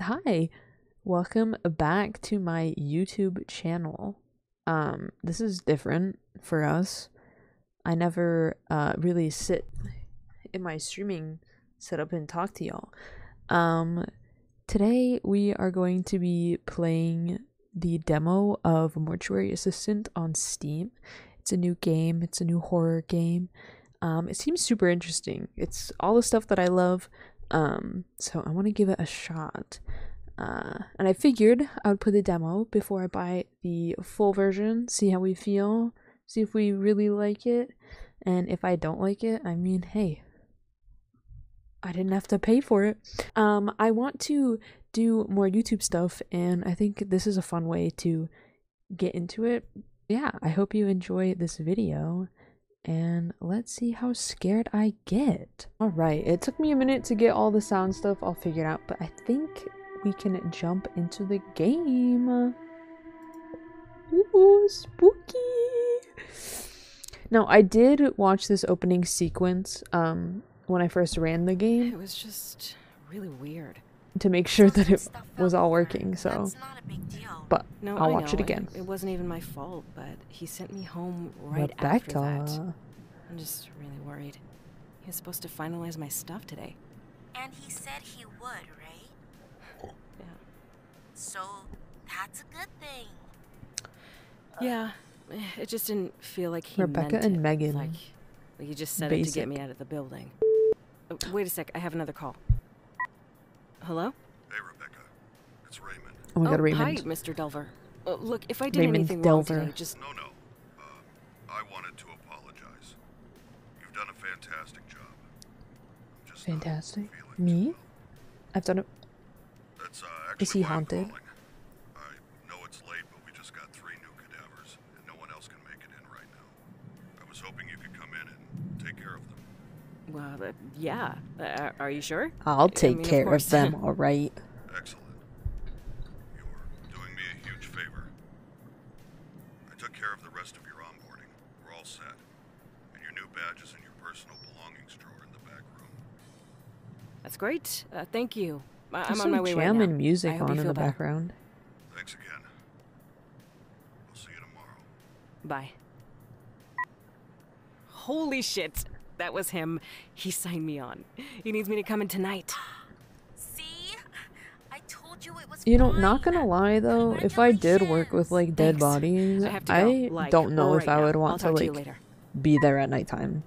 Hi, welcome back to my YouTube channel. Um, this is different for us. I never uh really sit in my streaming setup and talk to y'all. Um, today we are going to be playing the demo of Mortuary Assistant on Steam. It's a new game. It's a new horror game. Um, it seems super interesting. It's all the stuff that I love. Um, so I want to give it a shot. Uh, and I figured I would play the demo before I buy the full version, see how we feel, see if we really like it. And if I don't like it, I mean, hey, I didn't have to pay for it. Um, I want to do more YouTube stuff, and I think this is a fun way to get into it. Yeah, I hope you enjoy this video and let's see how scared I get. All right, it took me a minute to get all the sound stuff all figured out, but I think we can jump into the game. Ooh, spooky. Now, I did watch this opening sequence um, when I first ran the game. It was just really weird. To make sure that it was all working, so. But no, I'll I watch know. it again. It, it, wasn't even my fault, but he sent me home right Rebecca. after that. I'm just really worried. He was supposed to finalize my stuff today. And he said he would, right? Yeah. So that's a good thing. Yeah, eh, it just didn't feel like he Rebecca meant and it. Megan. Like, like he just said it to get me out of the building. Oh, wait a sec, I have another call. Hello? Hey, Rebecca. It's Raymond. Oh my god, oh, Raymond. Hi, Mr. Delver. Uh, look, if I did Raymond anything Delver. wrong today, just No, no. Uh, I wanted to apologize. You've done a fantastic job. I'm just Fantastic. Me? well. I've done it. That's uh, actually Is he why I'm haunted? Yeah. Uh, are you sure? I'll I take mean, care of, course. them, alright. Excellent. You're doing me a huge favor. I took care of the rest of your onboarding. We're all set. And your new badges in your personal belongings drawer in the back room. That's great. Uh, thank you. I- There's I'm on my way right now. jamming I music hope on you in the better. background. Thanks again. I'll see you tomorrow. Bye. Holy shit. That was him. He signed me on. He needs me to come in tonight. See? I told you it was You know, fine. not gonna lie though, if I did work with like dead Thanks. bodies, I have to I. Like, don't know if right I now. would I'll want to talk to like later. be there at nighttime.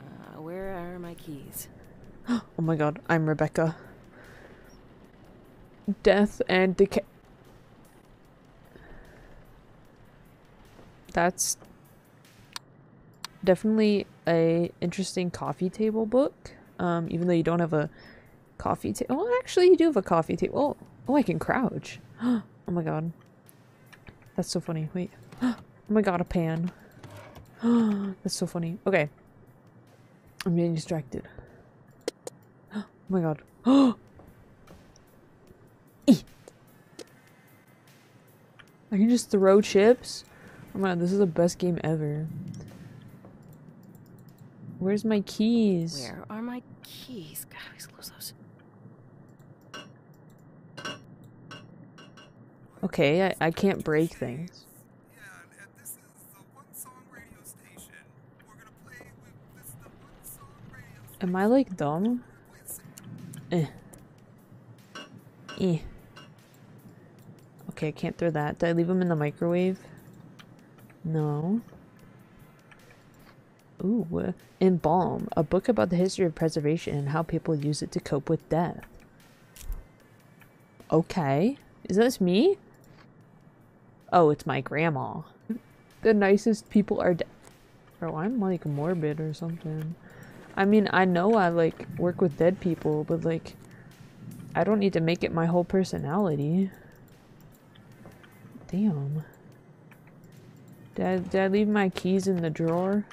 Uh, where are my keys? Oh my god, I'm Rebecca. Death and decay. That's definitely a interesting coffee table book. Um, even though you don't have a coffee table. Oh, actually, you do have a coffee table. Oh, oh, I can crouch. Oh my god, that's so funny. Wait. Oh my god, a pan. That's so funny. Okay, I'm getting distracted. Oh my god. Oh! I can just throw chips? Oh my god, this is the best game ever. Where's my keys? Where are my keys? God, I always lose those. Okay, I, I can't break things. Yeah, and this is the one song radio station. We're gonna play with this the one song radio station. Am I like dumb? Eh. Eh. Okay, I can't throw that. Did I leave them in the microwave? No. Ooh, Embalm, a book about the history of preservation and how people use it to cope with death. Okay. Is this me? Oh, it's my grandma. The nicest people are dead. Bro, I'm like morbid or something. I mean, I know I like work with dead people, but like, I don't need to make it my whole personality. Damn. Did I, did I leave my keys in the drawer?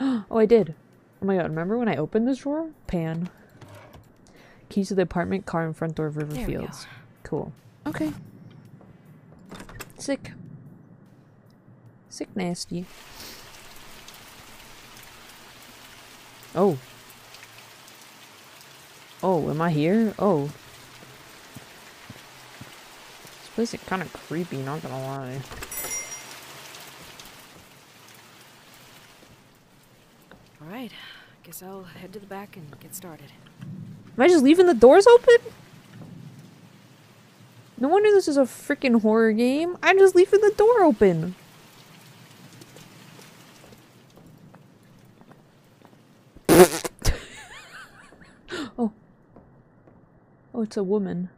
Oh, I did. Oh my god, remember when I opened this drawer? Pan. Keys to the apartment, car, and front door of. Riverfields. Cool. Okay. Sick. Sick nasty. Oh. Oh, am I here? Oh. This place is kind of creepy, not gonna lie. All right, guess I'll head to the back and get started. Am I just leaving the doors open? No wonder this is a freaking horror game. I'm just leaving the door open. oh. Oh, it's a woman.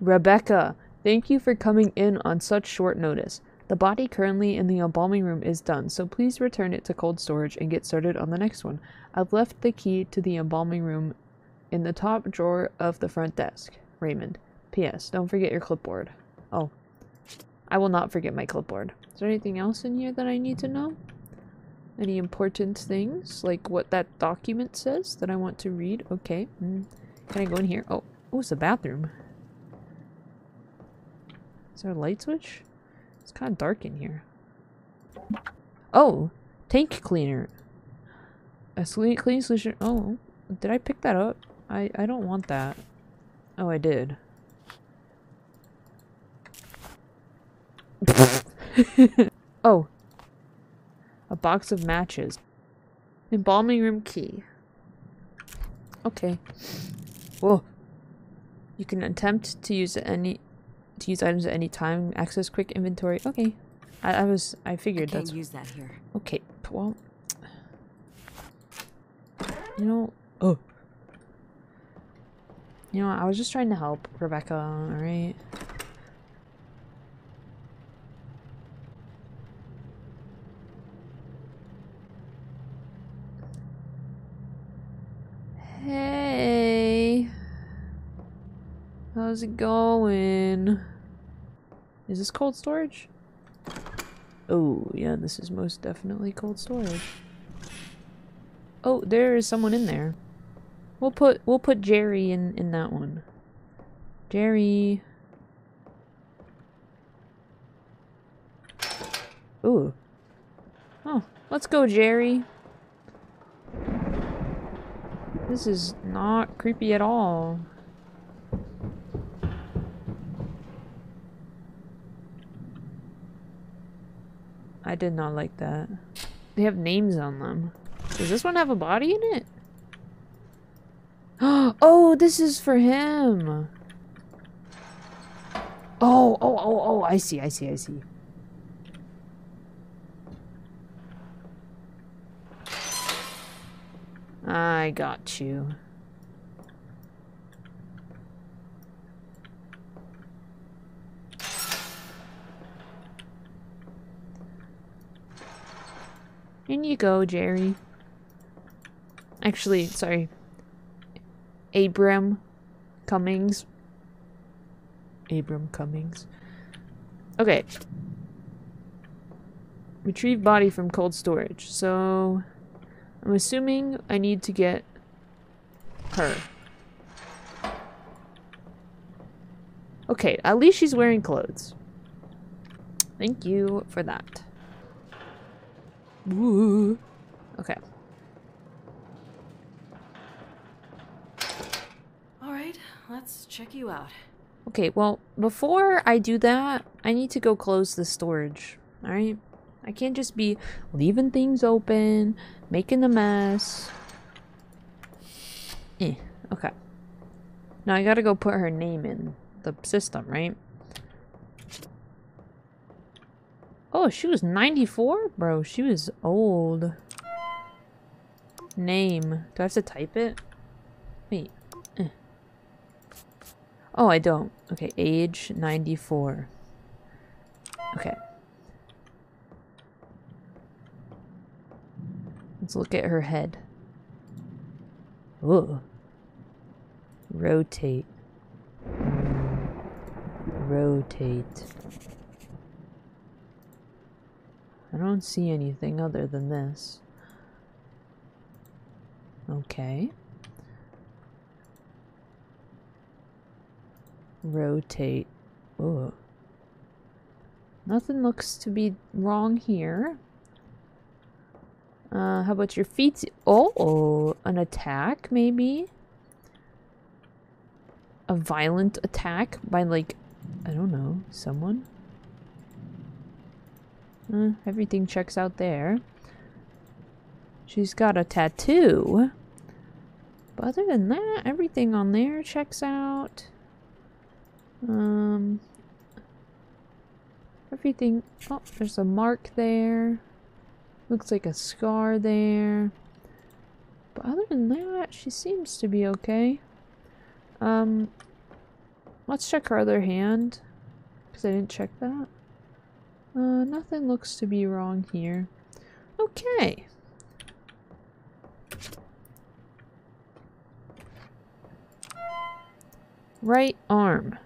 Rebecca, thank you for coming in on such short notice. The body currently in the embalming room is done, so please return it to cold storage and get started on the next one. I've left the key to the embalming room in the top drawer of the front desk. Raymond. P.S. Don't forget your clipboard. Oh. I will not forget my clipboard. Is there anything else in here that I need to know? Any important things? Like what that document says that I want to read? Okay. Mm. Can I go in here? Oh. Oh, it's a bathroom. Is there a light switch? It's kind of dark in here. Oh! Tank cleaner. A clean solution. Oh. Did I pick that up? I, I don't want that. Oh, I did. oh. A box of matches. Embalming room key. Okay. Whoa. You can attempt to use any to use items at any time. Access quick inventory. Okay. I, I was I I figured can't that's use that here. okay. Well, you know. Oh. You know, I was just trying to help Rebecca. All right. Hey. How's it going? Is this cold storage? Oh, yeah, this is most definitely cold storage. Oh, there is someone in there. We'll put we'll put Jerry in in that one. Jerry. Ooh. Oh, let's go, Jerry. This is not creepy at all. I did not like that. They have names on them. Does this one have a body in it? Oh, this is for him. Oh, oh, oh, oh, I see, I see, I see. I got you. In you go, Jerry. Actually, sorry. Abram Cummings. Abram Cummings. Okay. Retrieve body from cold storage. So, I'm assuming I need to get her. Okay, at least she's wearing clothes. Thank you for that. Woo. Okay. All right, let's check you out. Okay, well, before I do that, I need to go close the storage. Alright? I can't just be leaving things open, making a mess. Eh, okay. Now I gotta go put her name in the system, right? Oh, she was 94? Bro, she was old. Name. Do I have to type it? Wait. Eh. Oh, I don't. Okay, age 94. Okay. Let's look at her head. Ooh. Rotate. Rotate. I don't see anything other than this. Okay. Rotate. Ooh. Nothing looks to be wrong here. Uh, how about your feet? Oh, an attack, maybe? A violent attack by, like, I don't know, someone? Uh, everything checks out there. She's got a tattoo. But other than that, everything on there checks out. Um, everything. Oh, there's a mark there. Looks like a scar there. But other than that, she seems to be okay. Um, let's check her other hand. Because I didn't check that. Uh, nothing looks to be wrong here. Okay. Right arm.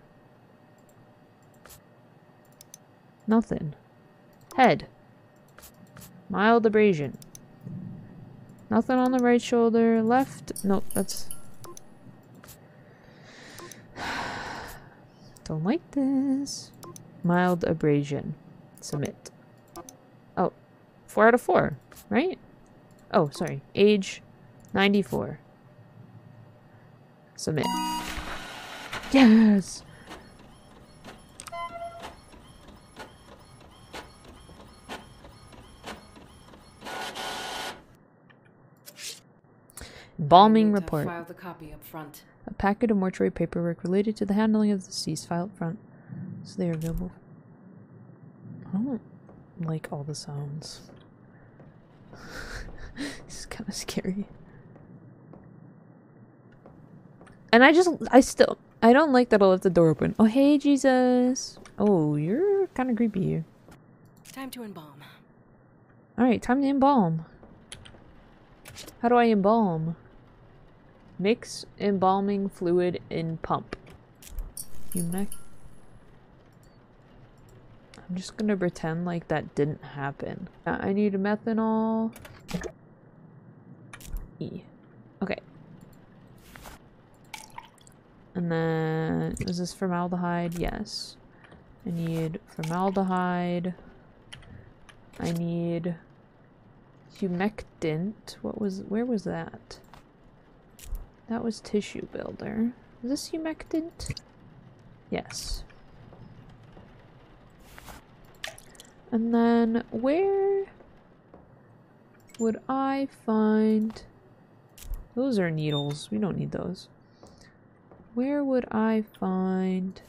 Nothing. Head. Mild abrasion. Nothing on the right shoulder. Left. Nope, that's. Don't like this. Mild abrasion. Submit. Oh, four out of four, right? Oh, sorry. Age 94. Submit. Yes! Embalming report. File the copy up front. A packet of mortuary paperwork related to the handling of the deceased file up front. So they are available. I don't like all the sounds. this is kind of scary. And I just, I still, I don't like that I left the door open. Oh, hey, Jesus. Oh, you're kind of creepy. Time to embalm. Alright, time to embalm. How do I embalm? Mix embalming fluid in pump. You mech. I'm just gonna pretend like that didn't happen. Uh, I need a methanol. E. Okay. And then, is this formaldehyde? Yes. I need formaldehyde. I need humectant. What was, where was that? That was tissue builder. Is this humectant? Yes. And then where would I find those are needles. We don't need those. Where would I find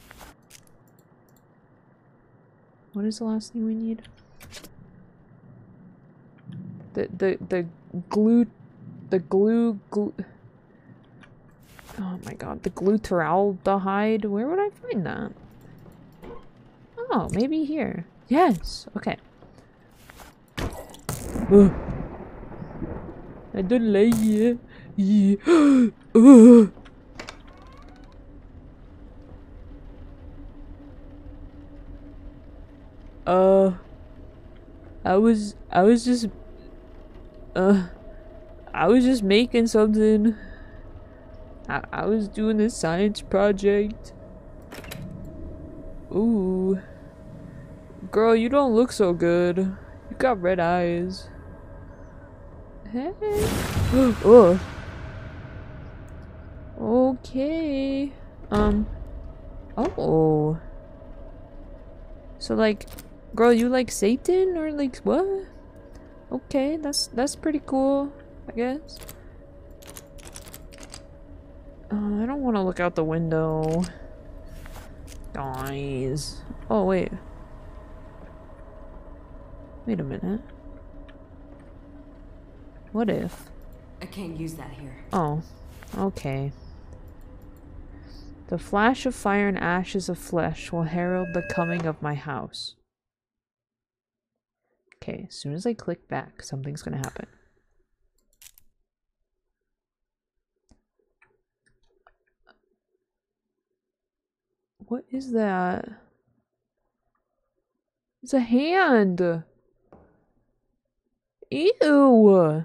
what is the last thing we need? The the the glue the glue glue Oh my god, the glutaraldehyde. Where would I find that? Oh, maybe here. Yes. Okay. Ugh. I don't like it. Yeah. Ugh. Uh, I was, I was just, uh, I was just making something. I, I was doing a science project. Ooh. Girl, you don't look so good. You got red eyes. Hey. oh. Okay. Um. Oh. So like, girl, you like Satan or like what? Okay, that's that's pretty cool, I guess. Uh, I don't want to look out the window. Guys. Oh, wait. Wait a minute. What if? I can't use that here. Oh, okay. The flash of fire and ashes of flesh will herald the coming of my house. Okay, as soon as I click back, something's gonna happen. What is that? It's a hand. Ew.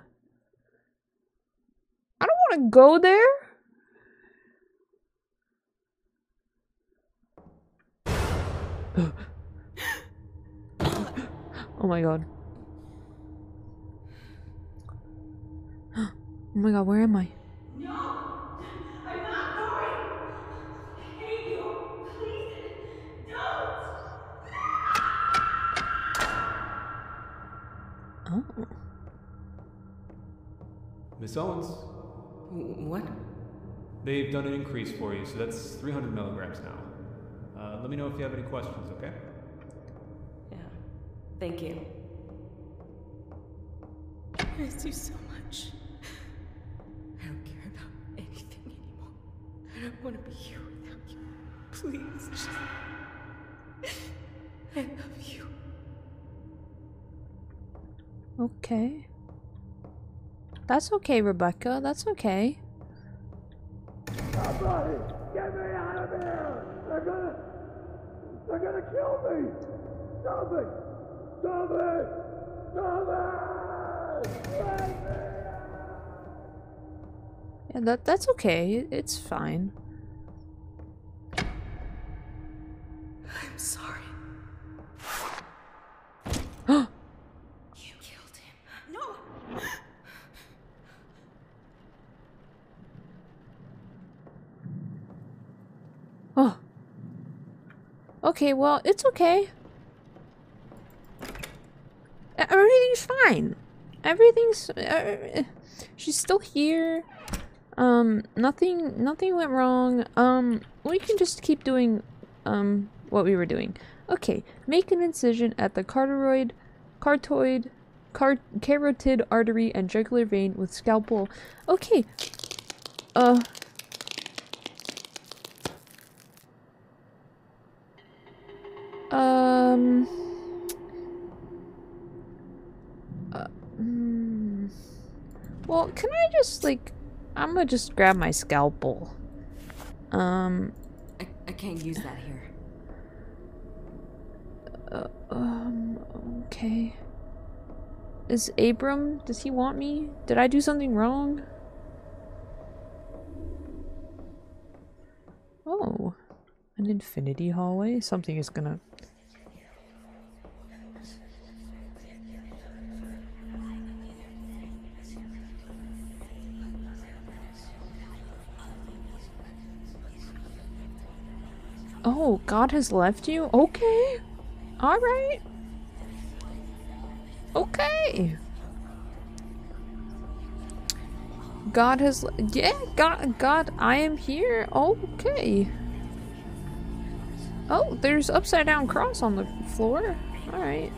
I don't want to go there. oh my god. Oh my god, where am I? No! I'm not going! I hate you! Please don't! Oh. Miss Owens, What? they've done an increase for you, so that's 300 milligrams now. Uh, let me know if you have any questions, okay? Yeah. Thank you. I miss you so much. I don't care about anything anymore. I don't want to be here without you. Please, just. I love you. Okay. That's okay, Rebecca. That's okay. Somebody, get me out of here! They're gonna, they're gonna kill me! It! Let me Yeah, that that's okay. It's fine. I'm sorry. Oh, You killed him. No! Oh. Okay, well, it's okay. Everything's fine. Everything's uh, she's still here. Um nothing nothing went wrong. Um we can just keep doing um what we were doing. Okay, make an incision at the carotid cartoid car- carotid artery and jugular vein with scalpel. Okay. Uh Um. Uh, mm, well, can I just like? I'm gonna just grab my scalpel. Um. I, I can't use that here. Uh, um. Okay. Is Abram? Does he want me? Did I do something wrong? Oh, an infinity hallway. Something is gonna. Oh, God has left you? Okay. Alright. Okay. God has. Yeah, God, God, I am here. Okay. Oh, there's upside down cross on the floor. Alright.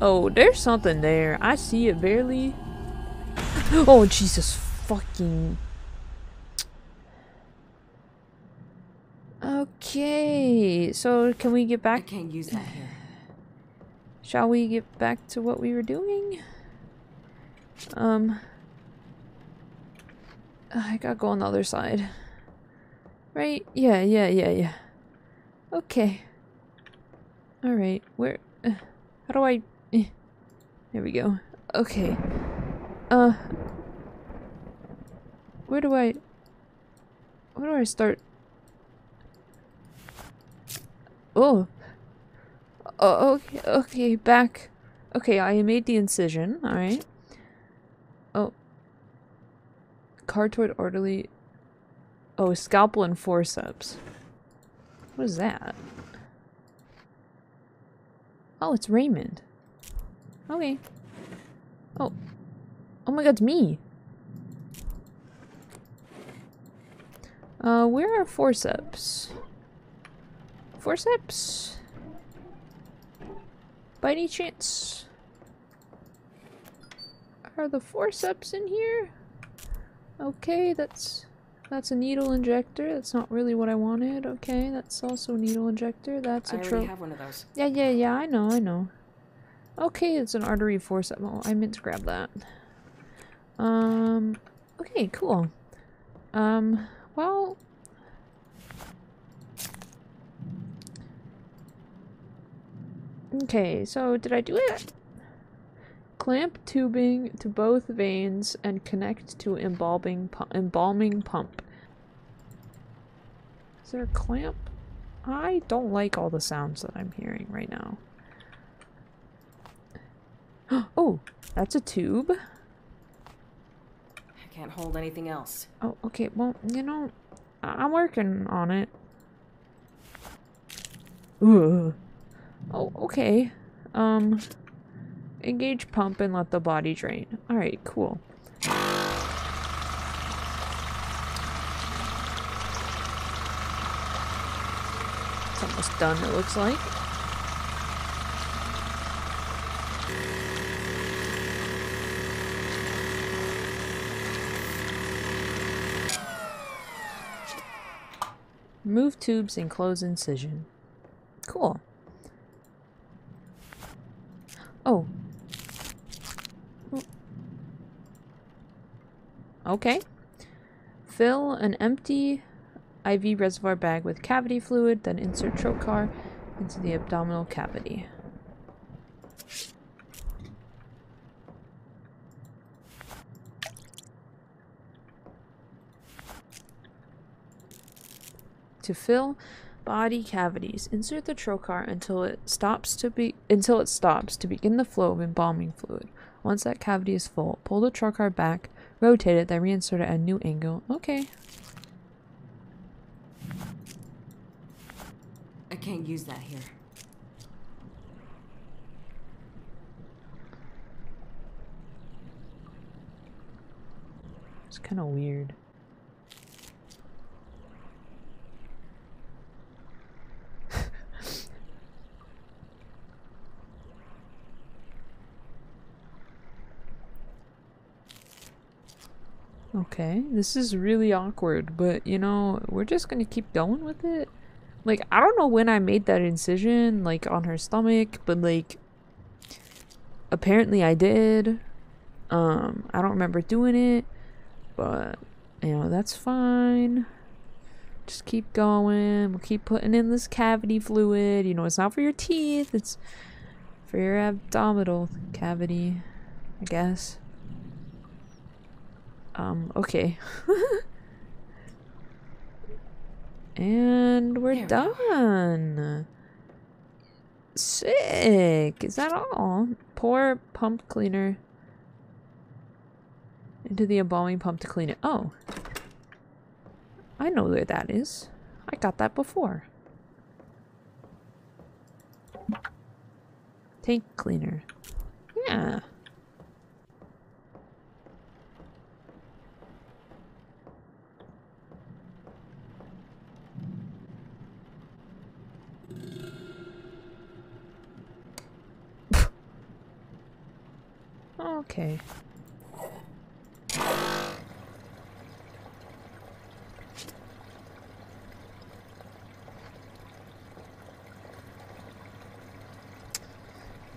Oh, there's something there. I see it barely. Oh, Jesus fucking. Okay, so can we get I back? can't use that here. Shall we get back to what we were doing? Um. I gotta go on the other side. Right? Yeah, yeah, yeah, yeah. Okay. Alright, where. Uh, how do I. eh. There we go. Okay. Uh. Where do I. Where do I start? Oh. Oh, okay, okay, back. Okay, I made the incision, alright. Oh. Cartoid orderly. Oh, scalpel and forceps. What is that? Oh, it's Raymond. Okay. Oh. Oh my god, it's me. Uh, where are forceps? Forceps? By any chance? Are the forceps in here? Okay, that's that's a needle injector. That's not really what I wanted. Okay, that's also a needle injector. That's I a trope. have one of those. Yeah, yeah, yeah, I know, I know. Okay, it's an artery forceps. Oh, I meant to grab that. Um, okay, cool. Um, well... Okay, so did I do it? Clamp tubing to both veins and connect to embalming, pu- embalming pump. Is there a clamp? I don't like all the sounds that I'm hearing right now. oh, that's a tube. I can't hold anything else. Oh, okay. Well, you know, I- I'm working on it. Ugh. Oh, okay. Um, engage pump and let the body drain. All right, cool. It's almost done. It looks like. Remove tubes and close incision. Cool. Oh. Oh. Okay. Fill an empty IV reservoir bag with cavity fluid, then insert trocar into the abdominal cavity. To fill body cavities, insert the trocar until it stops to be until it stops to begin the flow of embalming fluid. Once that cavity is full, pull the trocar back, rotate it, then reinsert it at a new angle. Okay. I can't use that here. It's kind of weird. Okay, this is really awkward, but you know, we're just gonna keep going with it. Like, I don't know when I made that incision, like on her stomach, but like, apparently I did. Um, I don't remember doing it, but you know, that's fine. Just keep going. We'll keep putting in this cavity fluid. You know, it's not for your teeth, it's for your abdominal cavity, I guess. Um, okay. and we're There we done. Sick. Is that all? Pour pump cleaner into the embalming pump to clean it. Oh. I know where that is. I got that before. Tank cleaner. Yeah. Okay.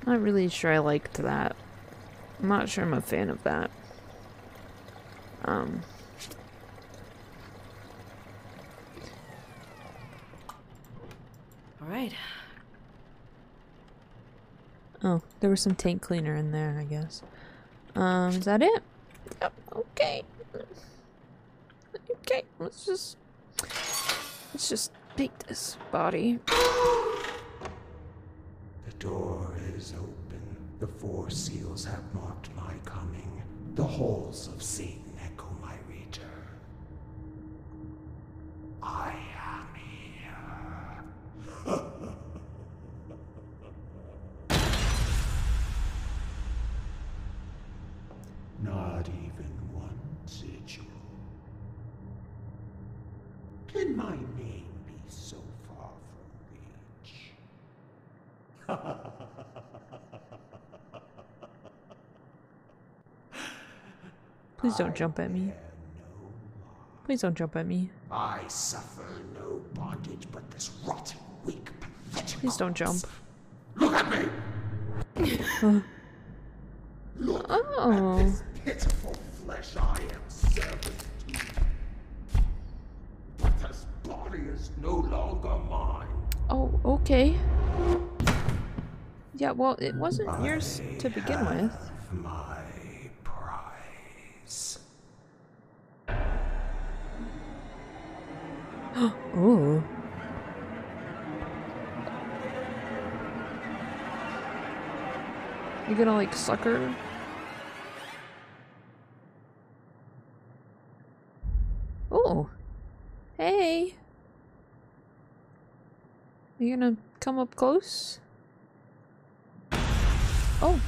Not really sure I liked that. I'm not sure I'm a fan of that. Um. All right. Oh, there was some tank cleaner in there, I guess. Um, is that it? Yep, okay. Okay, let's just let's just take this body. The door is open. The four seals have marked my coming. The halls of Satan echo my return. I am here. Not even one sigil. Can my name be so far from reach? Please don't jump at me. Bear no harm. Please don't jump at me. I suffer no bondage but this rotten, weak, pathetic. Please don't jump. Look at me! Look Oh. at this pitiful flesh I am servant to. But this body is no longer mine. Oh, okay. Yeah, well, it wasn't yours to begin with. Oh. You gonna like suck her? Oh. Hey. You gonna come up close? Oh.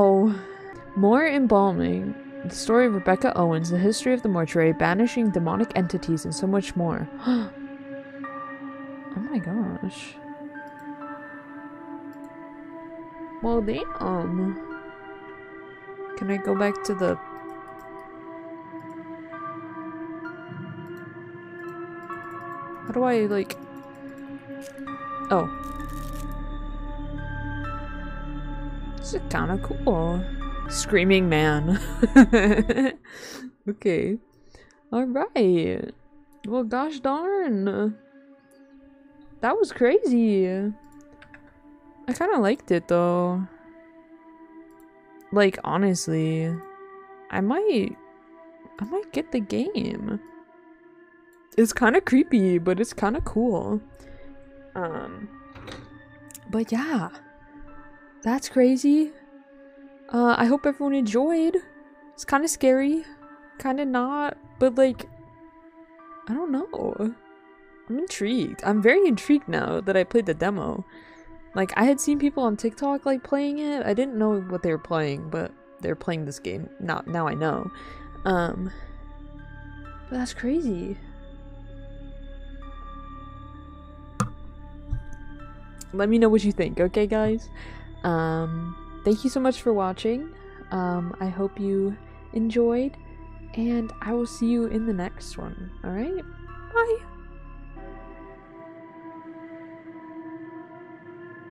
Wow. More embalming. The story of Rebecca Owens, the history of the mortuary, banishing demonic entities, and so much more. oh my gosh. Well, damn. Can I go back to the. How do I, like. Oh. Is kind of cool. Screaming man. okay. Alright. Well, gosh darn. That was crazy. I kind of liked it though. Like, honestly. I might. I might get the game. It's kind of creepy, but it's kind of cool. Um. But yeah. That's crazy. Uh, I hope everyone enjoyed. It's kind of scary, kind of not, but like, I don't know. I'm intrigued. I'm very intrigued now that I played the demo. Like, I had seen people on TikTok like playing it. I didn't know what they were playing, but they're playing this game. Not now I know. Um, but that's crazy. Let me know what you think, okay, guys? Um, thank you so much for watching. Um, I hope you enjoyed, and I will see you in the next one. Alright? Bye!